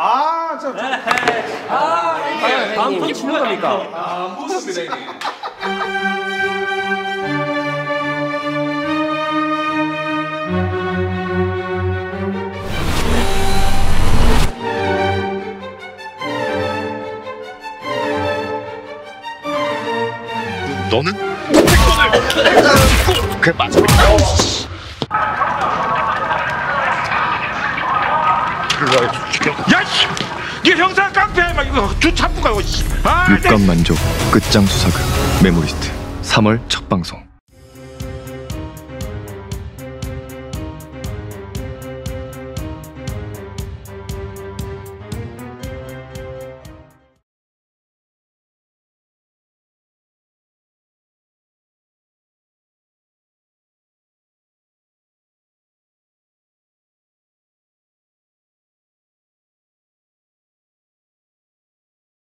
아, 저, 저. 다음 턴 치는 겁니까? 아, 무섭습니다, 형님. 너는 태권을 그래 맞아 야씨! 네 형사 깡패! 막 이거 주차부가 이거 씨. 아 내- 육감 만족 끝장 수사극 메모리스트 3월 첫 방송